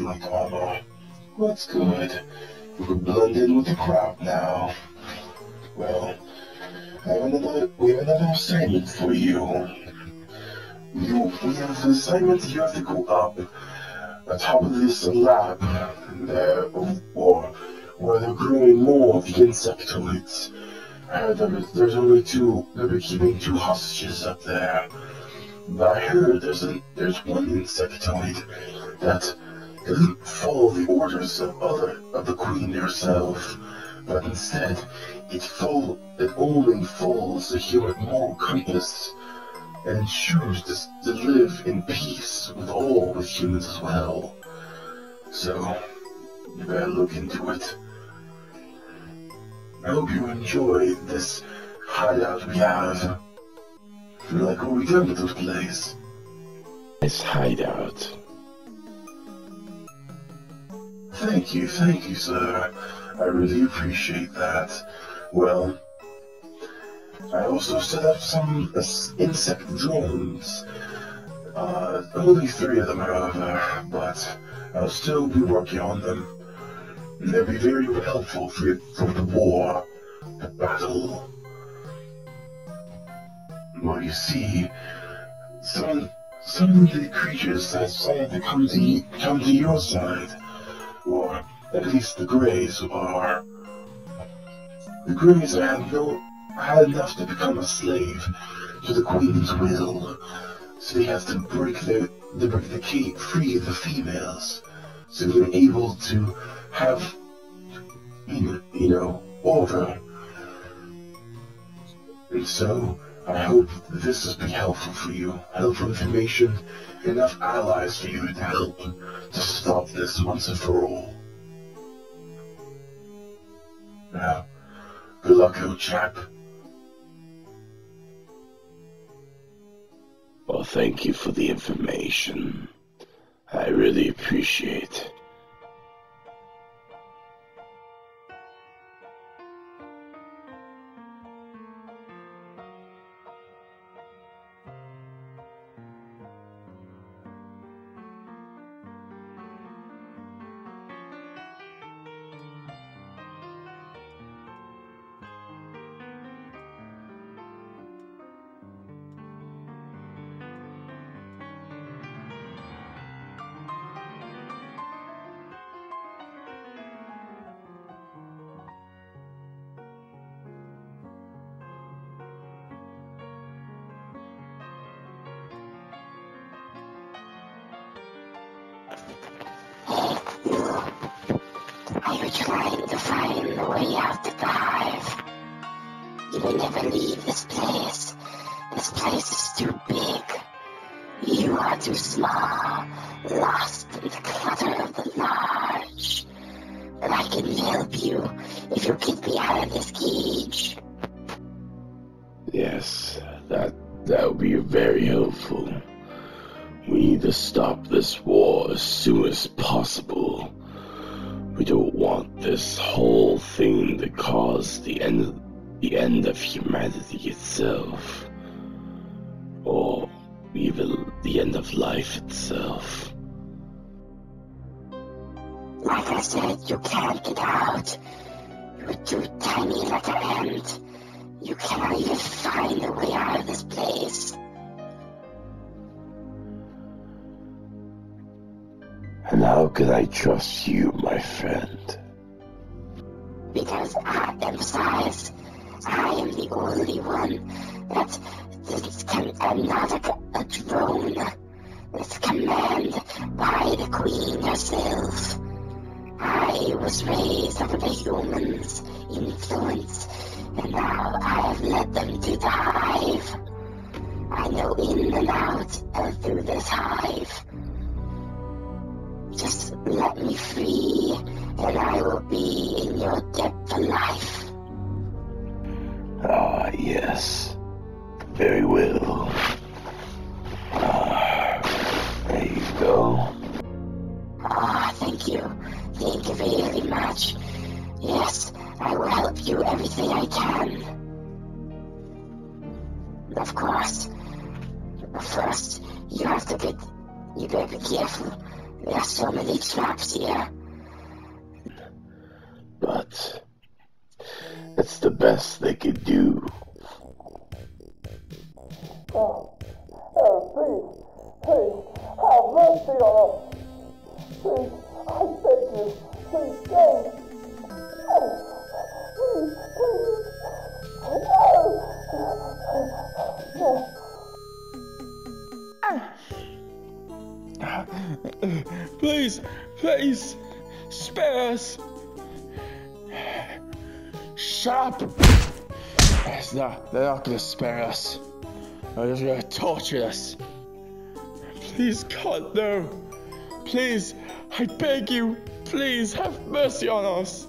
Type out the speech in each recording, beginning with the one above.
insect-like armor. That's good. You can blended with the crowd now. Well, I have another we have another assignment for you. You we have an assignment you have to go up atop of this lab there or where they're growing more of the insectoids. Uh, there's, there's only two they're keeping two hostages up there. But I heard there's there's one insectoid that doesn't follow the orders of other of the queen herself, but instead it follow it only follows the human moral compass and ensures to, to live in peace with all the humans as well. So you better look into it. I hope you enjoy this hideout we have. Feel like what we done with this place. Nice hideout. Thank you, thank you, sir. I really appreciate that. Well, I also set up some uh, insect drones. Uh, only three of them, however, but I'll still be working on them. They'll be very helpful for, for the war, the battle. Well, you see, some some of the creatures that decided to come to come to your side, or at least the Greys are. The Greys had no had enough to become a slave to the Queen's will, so they have to break to break the key free the females, so they're able to have you know order. And so I hope this has been helpful for you. Helpful information, enough allies for you to help to stop this once and for all. Now, good luck, old chap. Well, thank you for the information. I really appreciate You Ah, yes. Very well. Ah, there you go. Ah, thank you. Thank you very much. Yes, I will help you everything I can. Of course. But first, you have to be, You better be careful. There are so many traps here. But the best they could do. Oh, oh, please, please, have mercy on us. Please, I beg you, please. Oh, please, please. Please, please, spare us. Shut up. It's not, they're not gonna spare us. They're just gonna torture us. Please, God, no. Please, I beg you, please have mercy on us.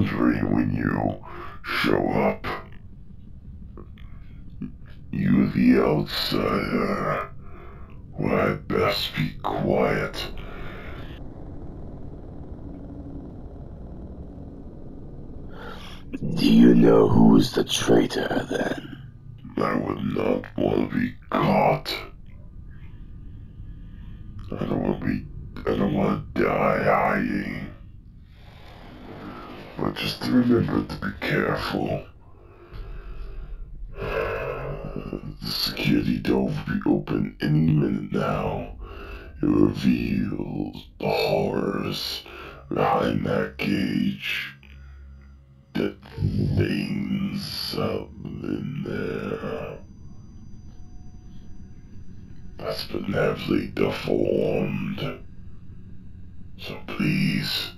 When you show up. You the outsider. I'd best be quiet. Do you know who's the traitor then? I would not want to be caught. In there that's been heavily deformed. So please,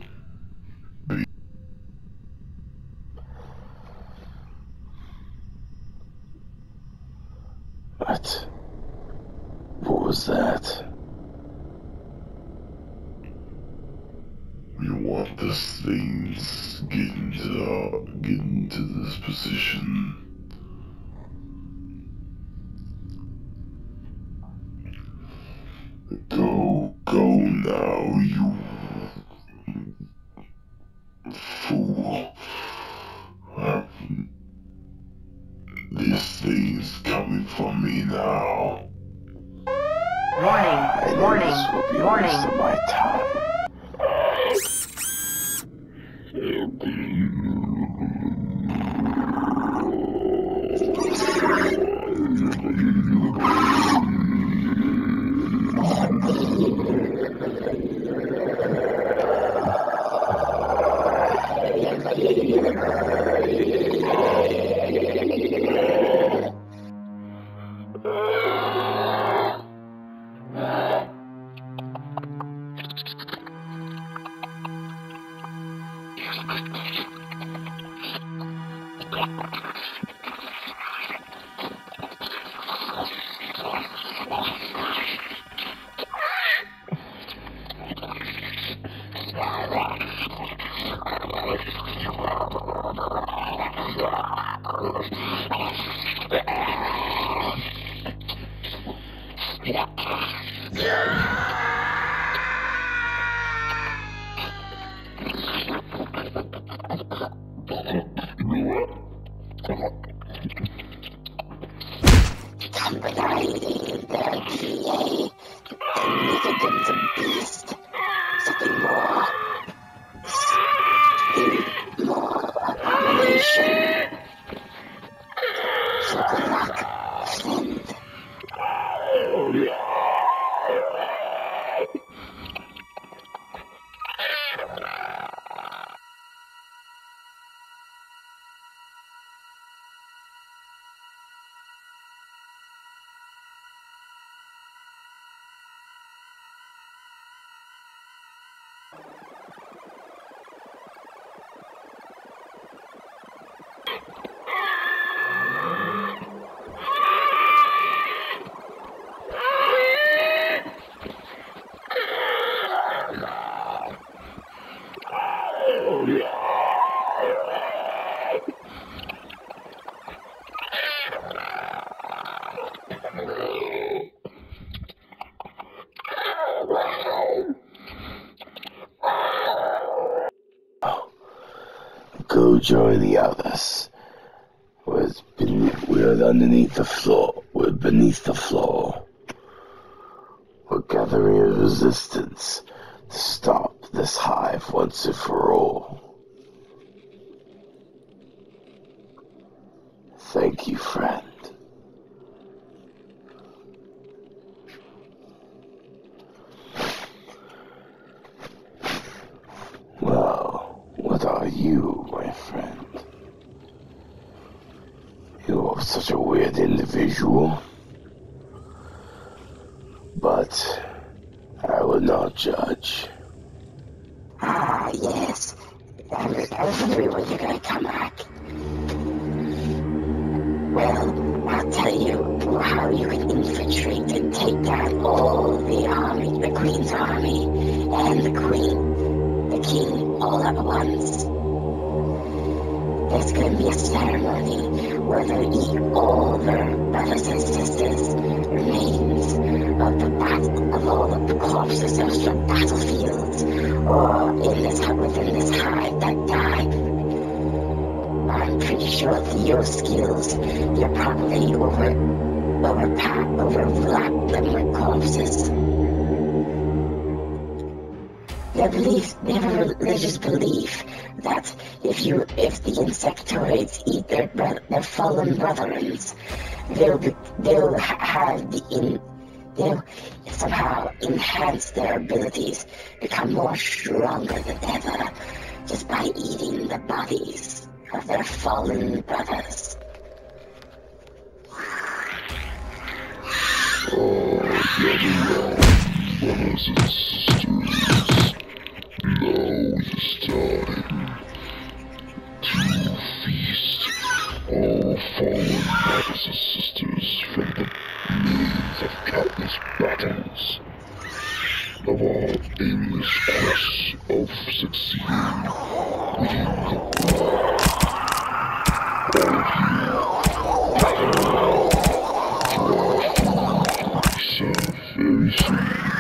the others. We're, beneath, we're underneath the floor. We're beneath the floor. We're gathering resistance to stop this hive once and for all. Thank you, friend. Well, what are you, my friend? Such a weird individual. But I will not judge. Ah, yes. I was, I was wondering when you're gonna come back. Well, I'll tell you how you can infiltrate and take down all the army, the Queen's army, and the Queen, the King, all at once. There's gonna be a ceremony where they'll eat all their brothers and sisters' remains of the bat- of all the corpses of the battlefields or in this within this hive that died. I'm pretty sure with your skills, you're probably over overpack overlap them with corpses. Their belief, they have a religious belief that you, if the insectoids eat their bro- their fallen brethrens, they'll be, they'll have the in, they'll somehow enhance their abilities, become more stronger than ever, just by eating the bodies of their fallen brothers. Oh, brothers and sisters, now is time to feast all fallen brothers and sisters from the millions of countless battles of our aimless quest of succeeding within the war. All of you, so very soon.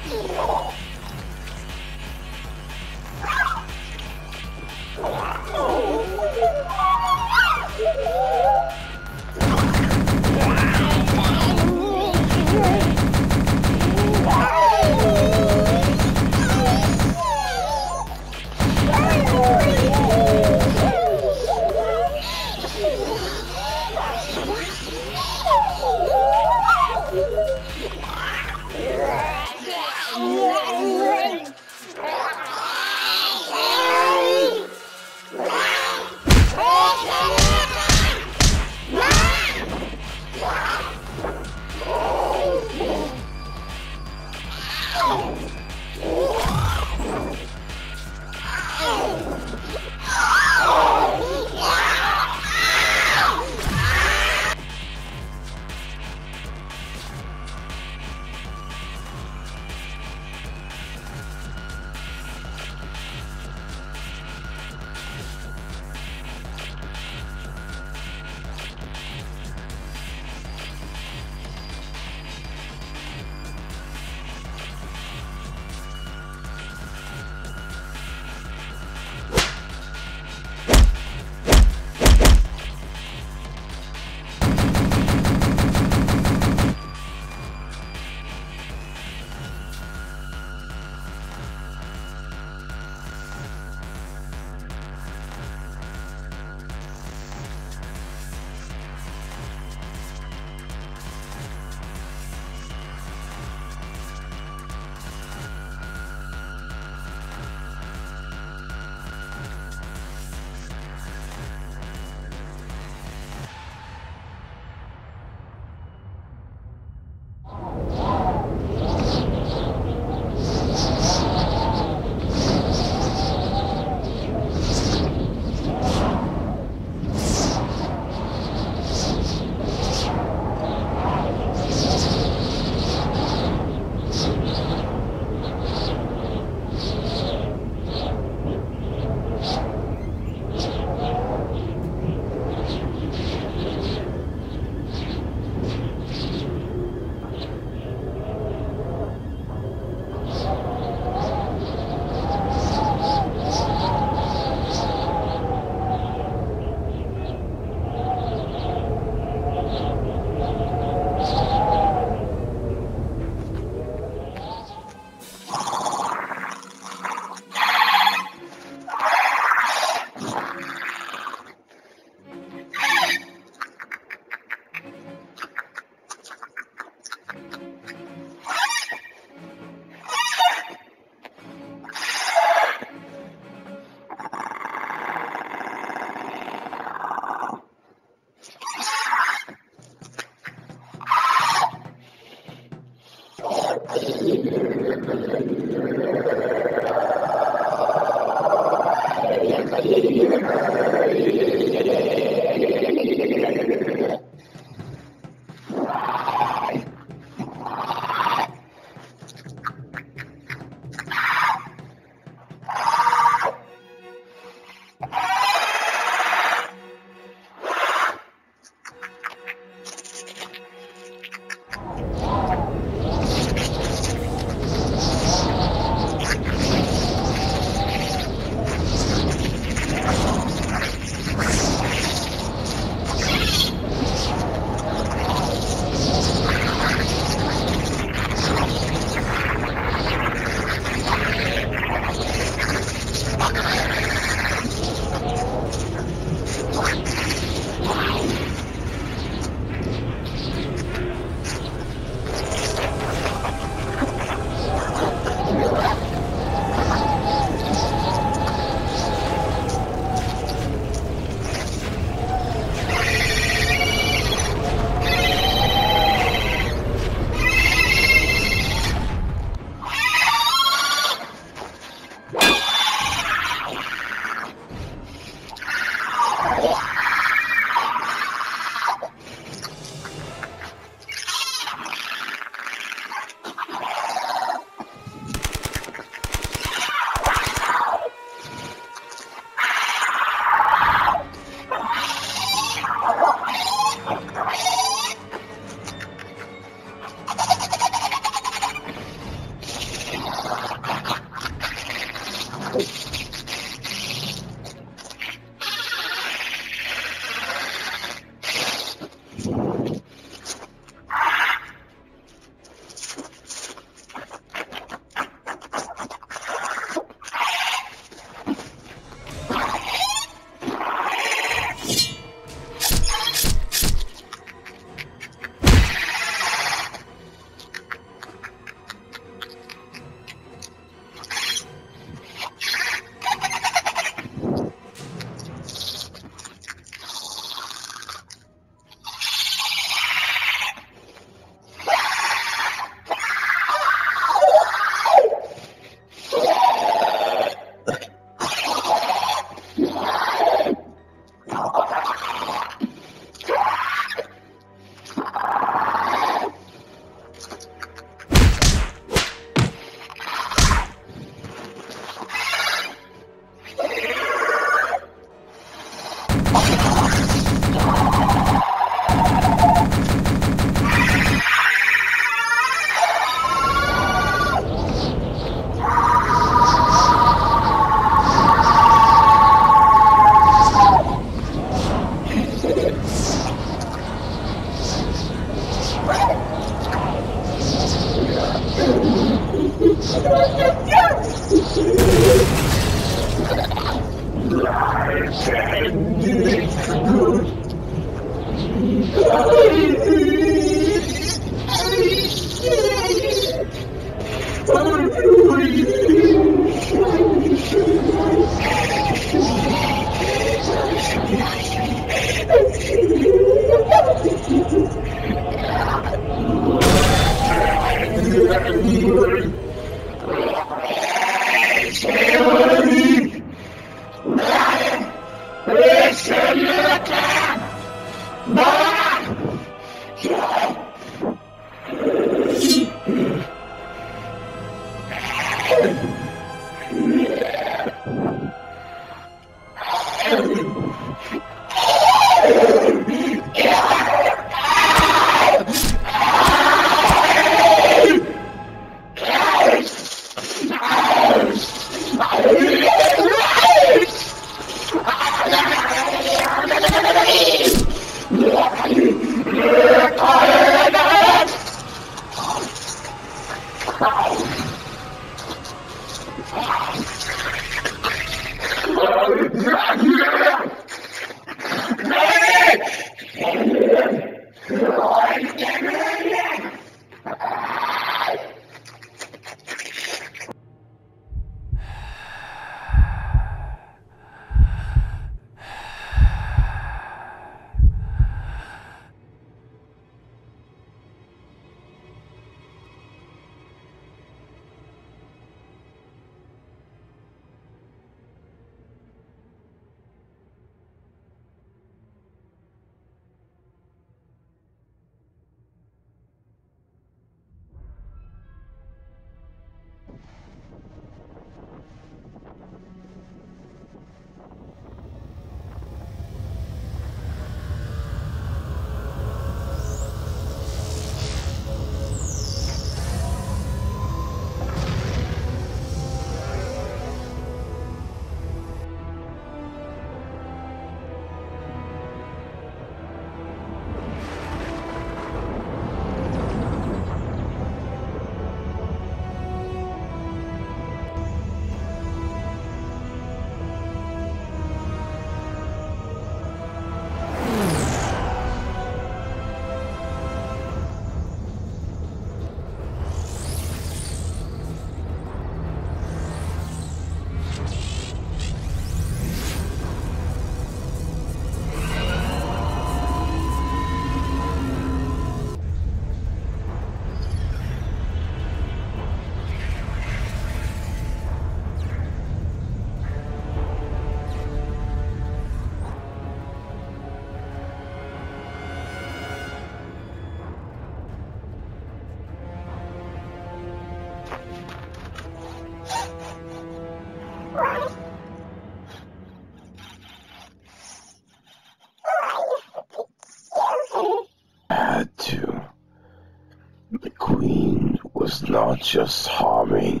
Just harming,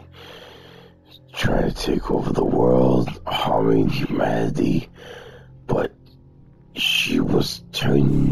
trying to take over the world, harming humanity, but she was turning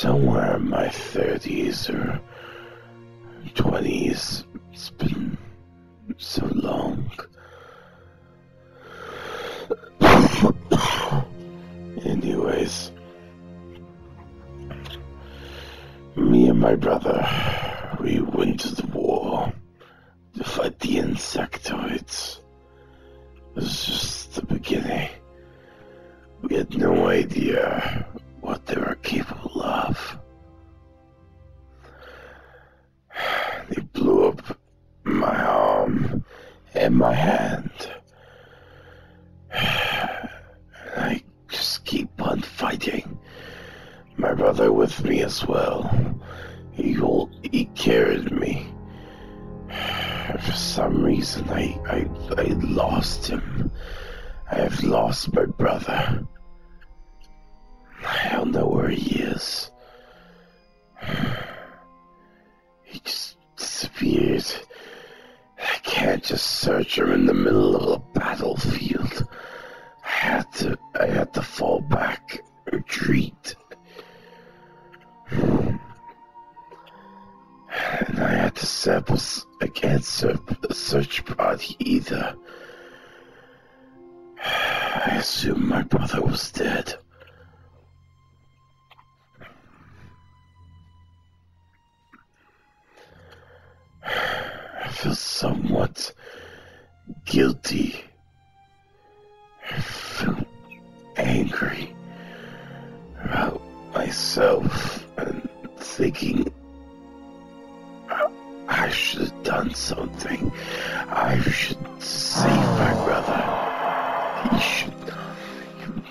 somewhere in my thirties or twenties. It's been so long. Anyways, me and my brother, we went to the war to fight the insectoids. Lost my brother. I don't know where he is. He just disappeared. I can't just search him in the middle of a battlefield. I had to, I had to fall back, retreat. And I had to set up, a s- I can't search, search body either. I assume my brother was dead. I feel somewhat guilty. I feel angry about myself and thinking I- should have done something. I should save my brother.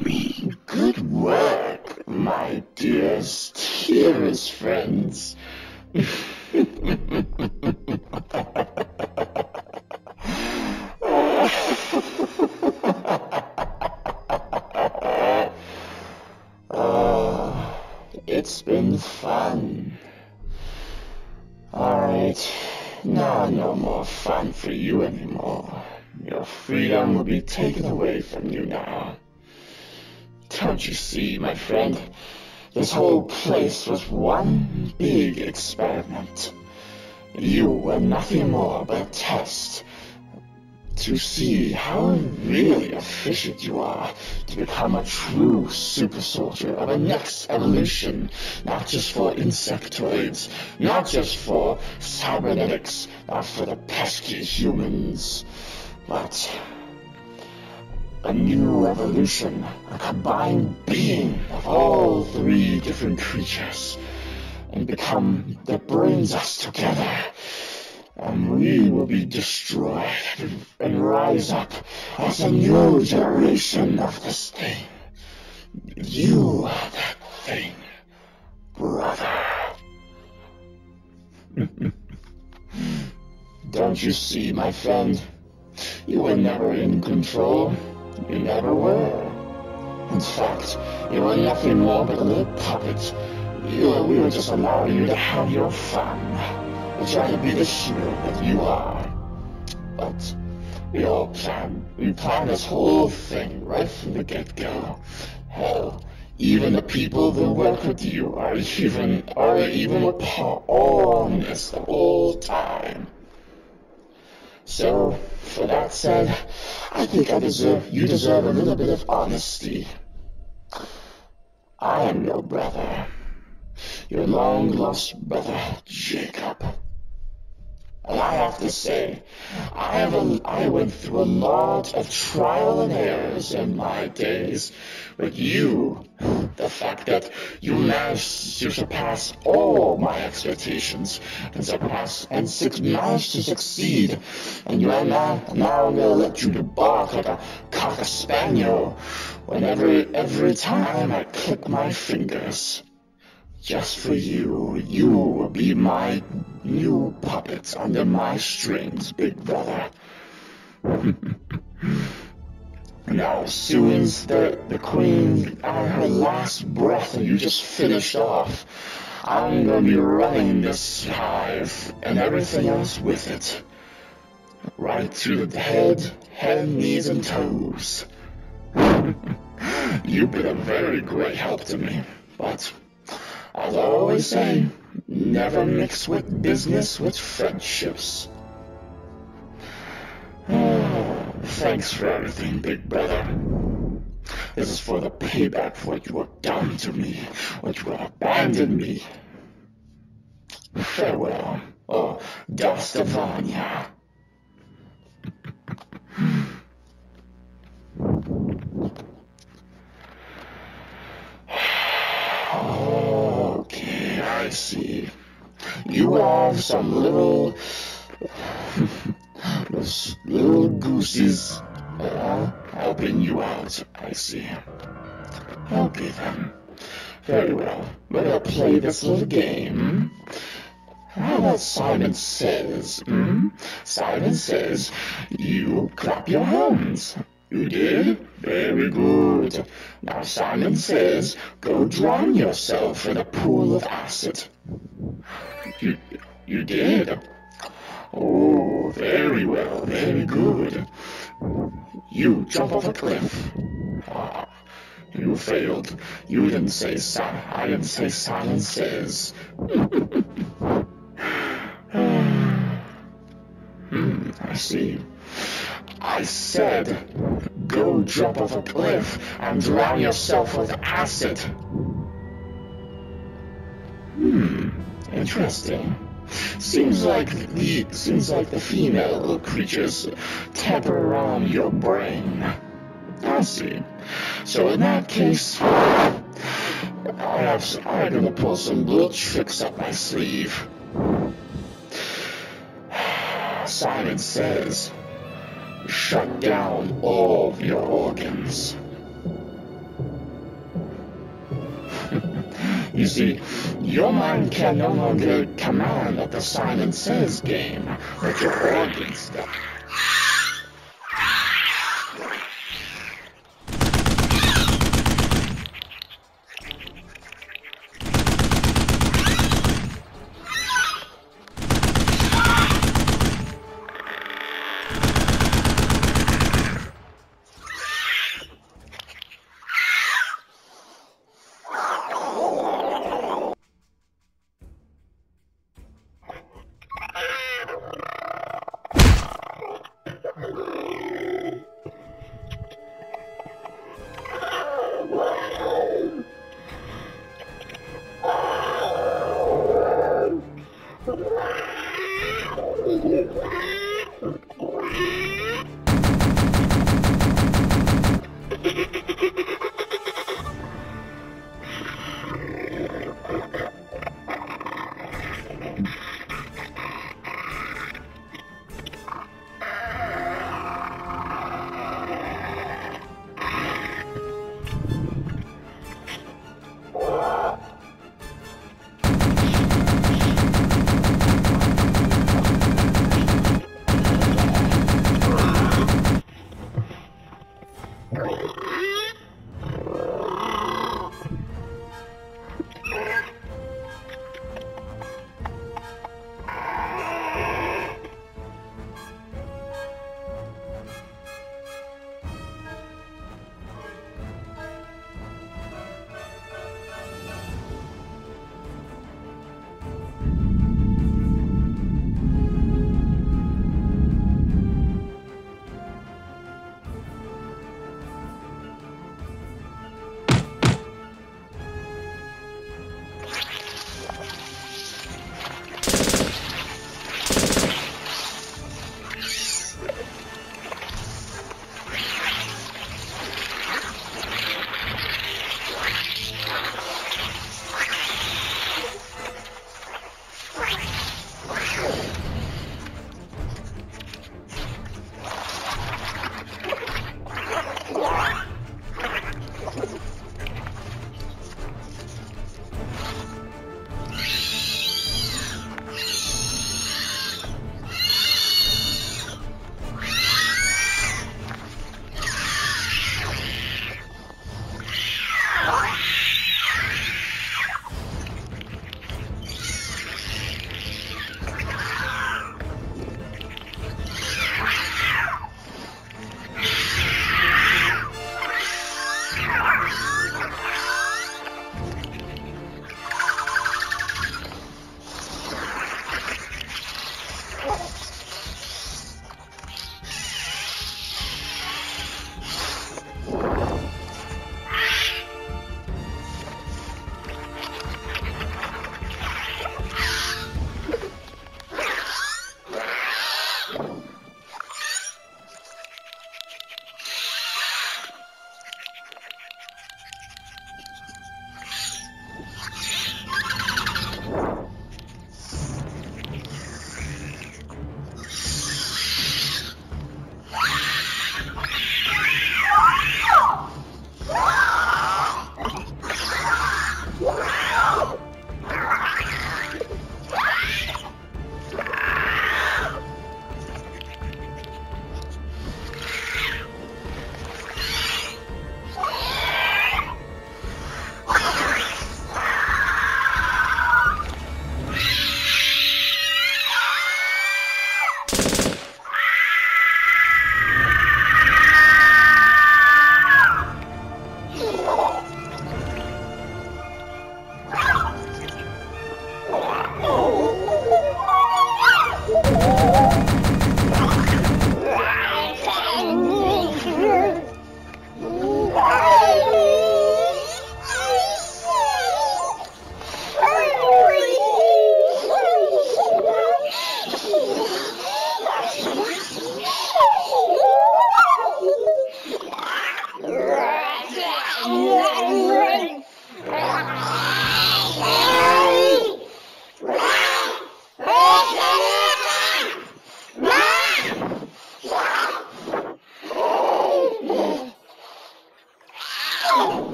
Me. Good work, my dearest, dearest friends. Oh, it's been fun. Alright, now no more fun for you anymore. Your freedom will be taken away from you now. Don't you see, my friend? This whole place was one big experiment. You were nothing more but a test to see how really efficient you are to become a true super soldier of a next evolution, not just for insectoids, not just for cybernetics, not for the pesky humans, but a new evolution, a combined being of all three different creatures, and become that brings us together. And we will be destroyed and, rise up as a new generation of this thing. You are that thing, brother. Don't you see, my friend? You were never in control. You never were. In fact, you were nothing more but a little puppet. You we were just allowing you to have your fun. We're trying to be the hero that you are. But we all planned, we planned this whole thing right from the get-go. Hell, Even the people that work with you are even are even a part on this the whole time. So, for that said, I think I deserve you deserve a little bit of honesty. I am your brother, your long lost brother, Jacob. And I have to say, I have a, I went through a lot of trial and errors in my days. But you, the fact that you managed to surpass all my expectations and surpass and six managed to succeed, and you are now now I'm gonna let you bark like a cocker spaniel whenever every time I click my fingers. Just for you, you will be my new puppet under my strings, big brother. now, as soon as the, the queen on her last breath and you just finished off, I'm gonna be running this hive and everything else with it. Right through the head, head, knees, and toes. You've been a very great help to me, but as I always say, never mix with business with friendships. Oh, thanks for everything, big brother. This is for the payback for what you have done to me, what you have abandoned me. Farewell, oh, Dostavania. See. You have some little, little gooses uh, helping you out. I see. Okay then. Very well. We're gonna play this little game. How about Simon Says? Hmm? Simon Says, you clap your hands. You did? Very good. Now Simon Says, go drown yourself in a pool of acid. You, you did? Oh, very well, very good. You jump off a cliff. Ah, you failed. You didn't say si- I didn't say Simon Says. Hmm, I see. I said, go jump off a cliff and drown yourself with acid. Hmm, interesting. Seems like the seems like the female creatures tamper around your brain. I see. So in that case, I have I'm gonna pull some little tricks up my sleeve. Simon says, shut down all of your organs. you see, your mind can no longer command at the Simon Says game with your organs. I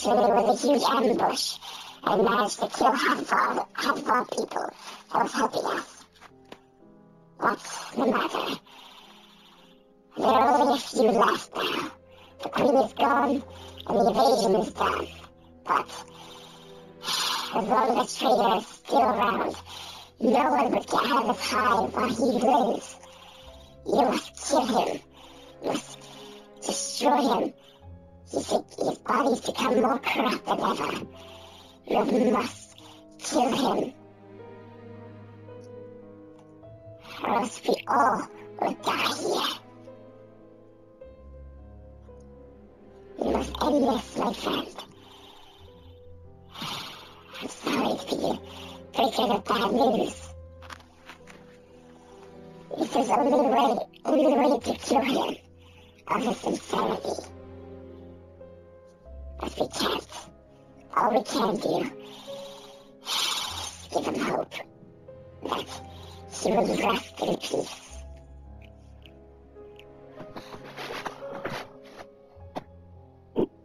It was a huge ambush. I managed to kill half of our, half of people that was helping us. What's the matter? There are only a few left now. The queen is gone, and the invasion is done. But as long as the traitor is still around, no one would get out of his hide while he lives. You must kill him. You must destroy him. His body's become more corrupt than ever. You must kill him. Or else we all will die here. You must end this, my friend. I'm sorry for the breaker of bad news. This is only way, only way to cure him of his insanity. But we can't. All we can do is give him hope that he will rest in peace.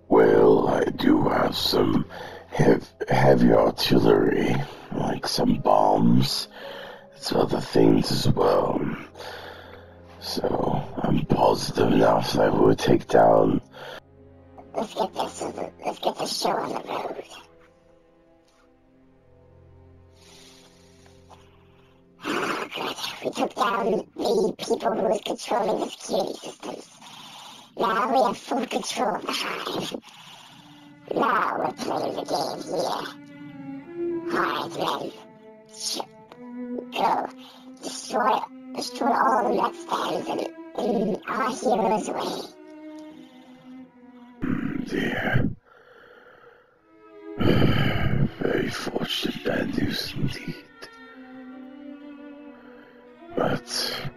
Well, I do have some heavy artillery, like some bombs, some other things as well. So I'm positive enough that we'll take down. Let's get this, let's get this show on the road. Ah, good. We took down the people who was controlling the security systems. Now we have full control of the hive. Now we're playing the game here. Alright then. Sh- go. Destroy, destroy all the stands in, our hero's way. Dear. Very fortunate bad news indeed. But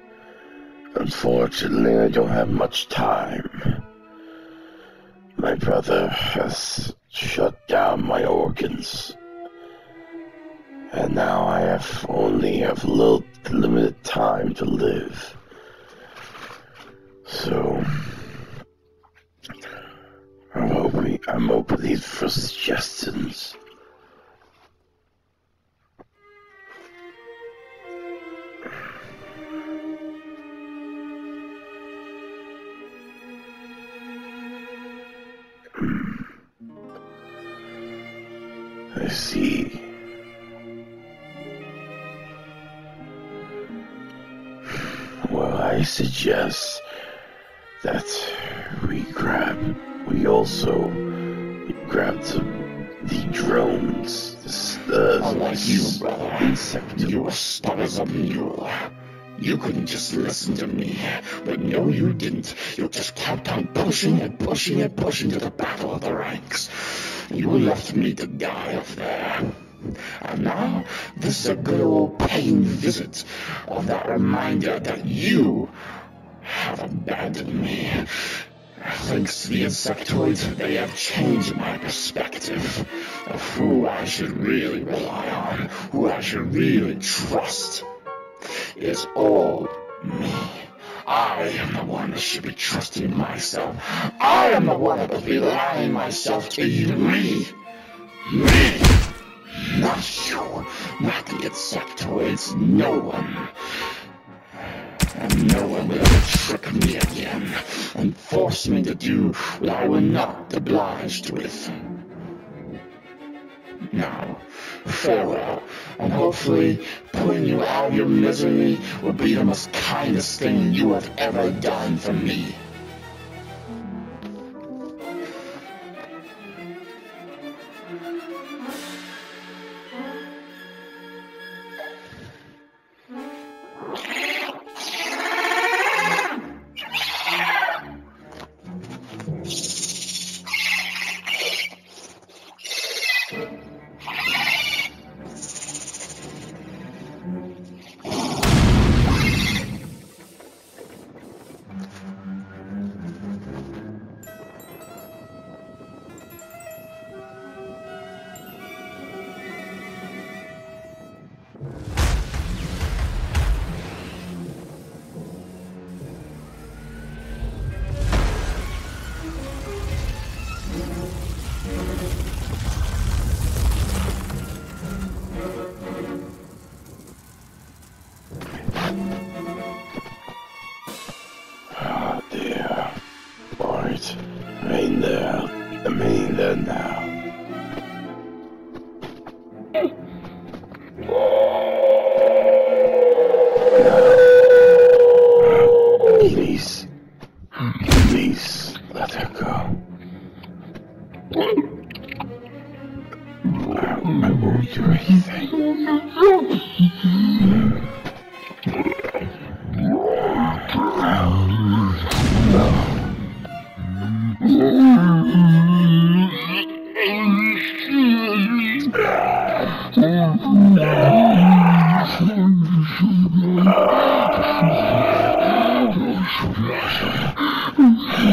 unfortunately, I don't have much time. My brother has shut down my organs. And now I have only have a little limited time to live. So I'm hoping I'm open for suggestions. Hmm. I see. Well, I suggest listen to me. But no, you didn't. You just kept on pushing and pushing and pushing to the battle of the ranks. You left me to die up there. And now, this is a good old pain visit of that reminder that you have abandoned me. Thanks to the insectoids, they have changed my perspective of who I should really rely on, who I should really trust. It's all me. I am the one that should be trusting myself. I am the one that should be relying myself to you. Me. Me. Not you. Not the insectoids. No one. And no one will ever trick me again and force me to do what I will not obliged with. Now, farewell, and hopefully putting you out of your misery will be the most kindest thing you have ever done for me.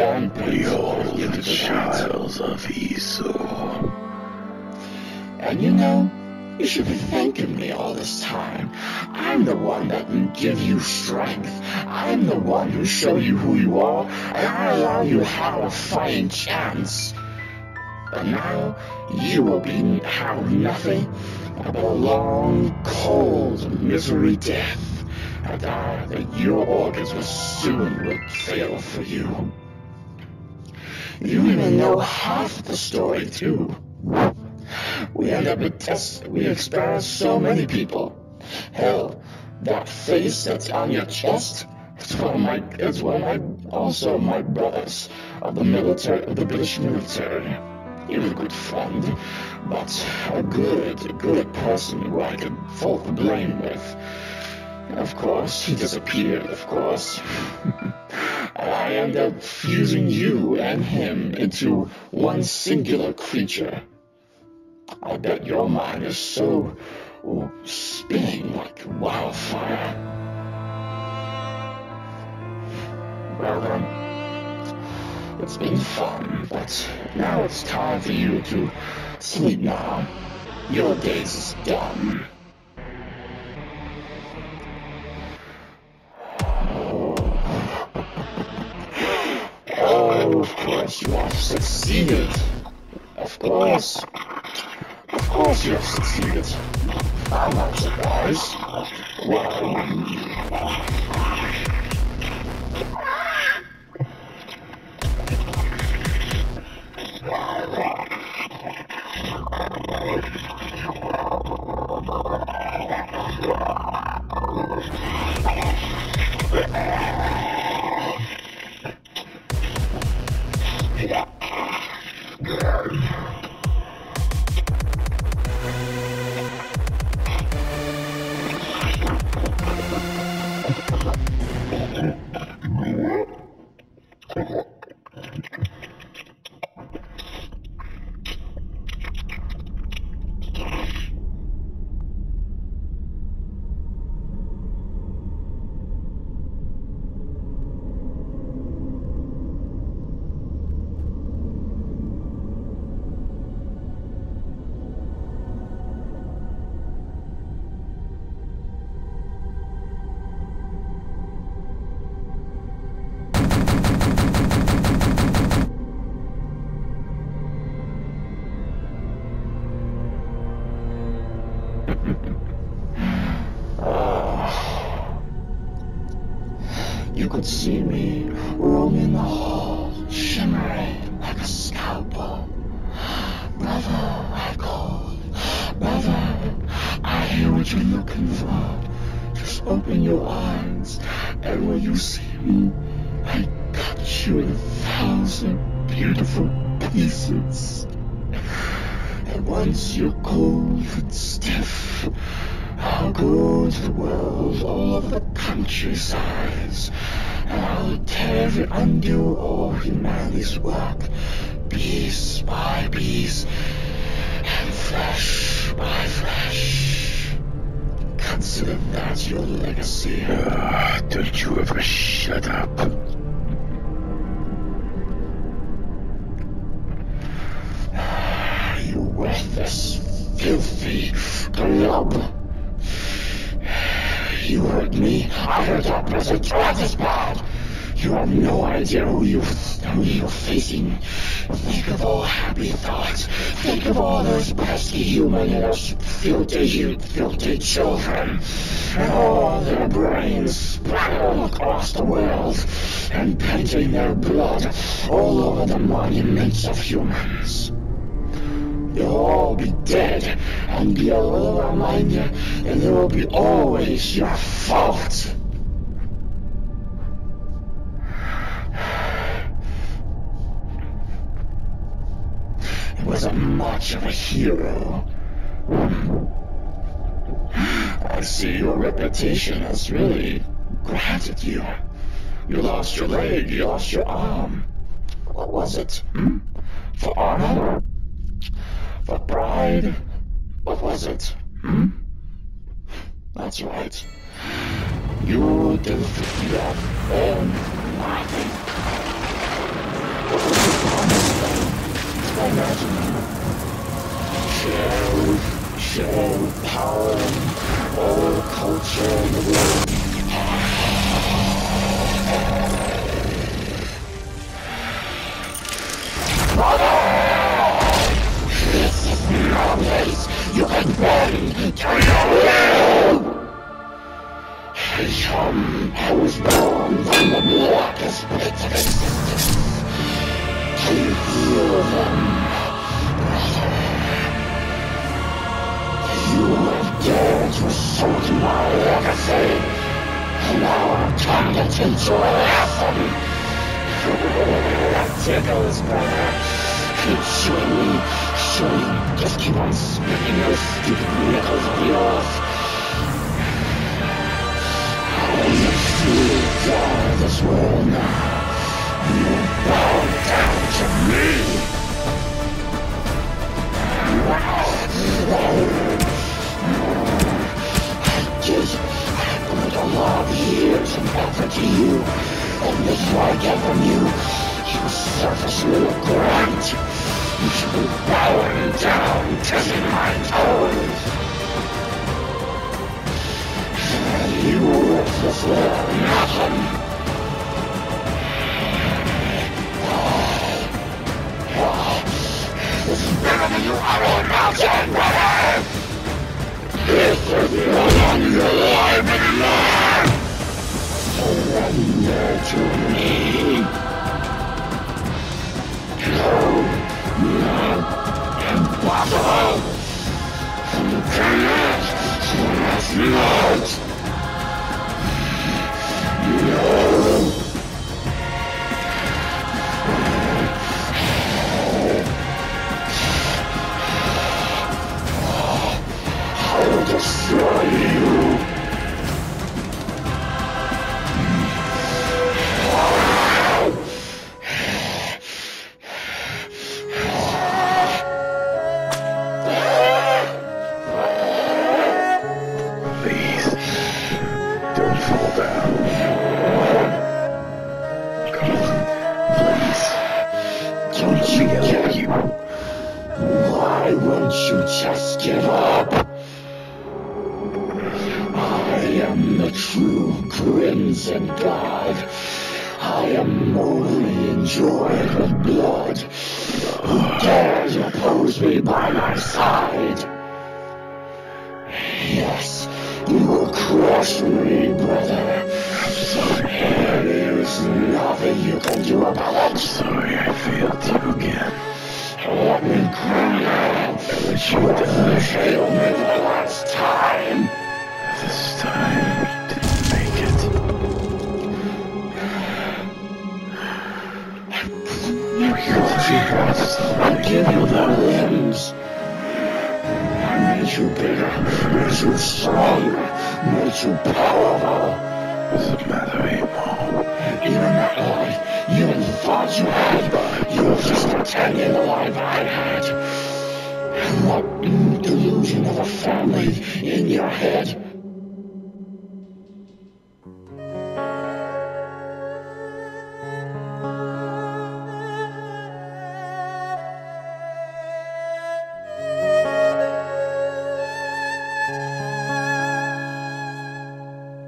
Behold the child of Esau. And you know, you should be thanking me all this time. I'm the one that can give you strength. I'm the one who show you who you are, and I allow you have a fighting chance. But now, you will be have nothing but a long, cold, misery death. And I, that your organs will soon would fail for you. You even know half the story, too. We end up with tests. We experience so many people. Hell, that face that's on your chest. It's one of my. It's one of my. Also, my brothers of the military, of the British military. He was a good friend, but a good, a good person who I could fault the blame with. Of course, he disappeared. Of course. Oh, I end up fusing you and him into one singular creature. I bet your mind is so oh, spinning like wildfire. Well then, it's been fun, but now it's time for you to sleep now. Your days is done. Course you have succeeded. Of course. Of course you have succeeded. I'm not surprised. Why wouldn't you? Once you're cold and stiff, I'll go to the world, all over the countrysides, and I'll tear and undo all humanity's work, piece by piece, and flesh by flesh. Consider that your legacy. Ah, don't you ever shut up. Filthy glub. You heard me. I heard your present twice as bad. You have no idea who you who you're facing. Think of all happy thoughts. Think of all those pesky human and those filthy, filthy children. And all their brains splattered across the world and painting their blood all over the monuments of humans. You'll all be dead and be a little reminder, and it will be always your fault. It wasn't much of a hero. I see your reputation has really granted you. You lost your leg, you lost your arm. What was it? Hmm? For honor? For pride? What was it? Hmm? That's right. You didn't own nothing. What was your promise then? Share power, all culture in the world.